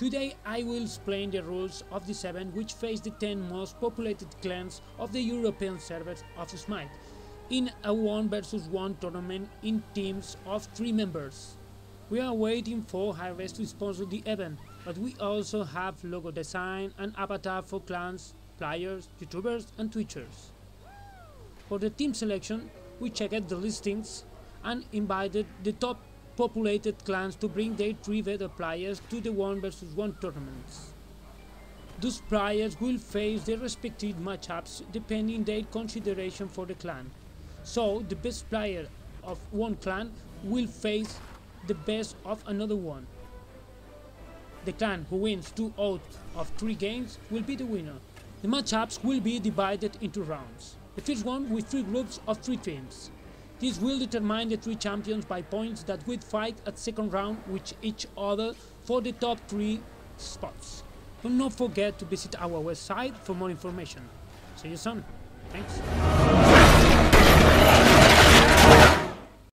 Today I will explain the rules of this event which face the 10 most populated clans of the European servers of Smite in a 1 vs 1 tournament in teams of 3 members. We are waiting for Hi-Rez to sponsor the event, but we also have logo design and avatar for clans, players, youtubers and twitchers. For the team selection, we checked the listings and invited the top populated clans to bring their three better players to the 1 vs 1 tournaments. Those players will face their respective matchups depending their consideration for the clan. So the best player of one clan will face the best of another one. The clan who wins 2 out of 3 games will be the winner. The matchups will be divided into rounds. The first one with 3 groups of 3 teams. This will determine the three champions by points that will fight at second round with each other for the top three spots. Do not forget to visit our website for more information. See you soon. Thanks.